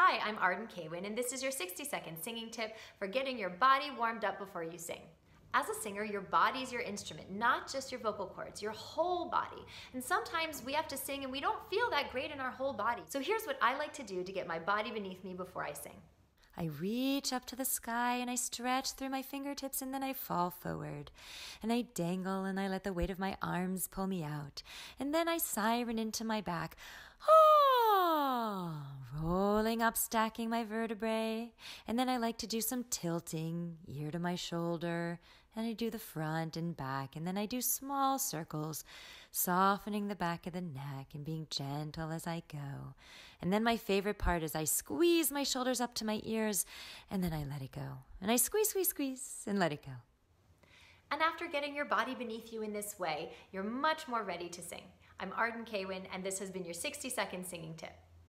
Hi, I'm Arden Kaywin, and this is your 60 second singing tip for getting your body warmed up before you sing. As a singer, your body is your instrument, not just your vocal cords, your whole body. And sometimes we have to sing and we don't feel that great in our whole body. So here's what I like to do to get my body beneath me before I sing. I reach up to the sky and I stretch through my fingertips and then I fall forward. And I dangle and I let the weight of my arms pull me out. And then I siren into my back. Oh, rolling up, stacking my vertebrae. And then I like to do some tilting, ear to my shoulder. And I do the front and back. And then I do small circles, softening the back of the neck and being gentle as I go. And then my favorite part is I squeeze my shoulders up to my ears and then I let it go. And I squeeze, squeeze, squeeze and let it go. And after getting your body beneath you in this way, you're much more ready to sing. I'm Arden Kaywin, and this has been your 60 second singing tip.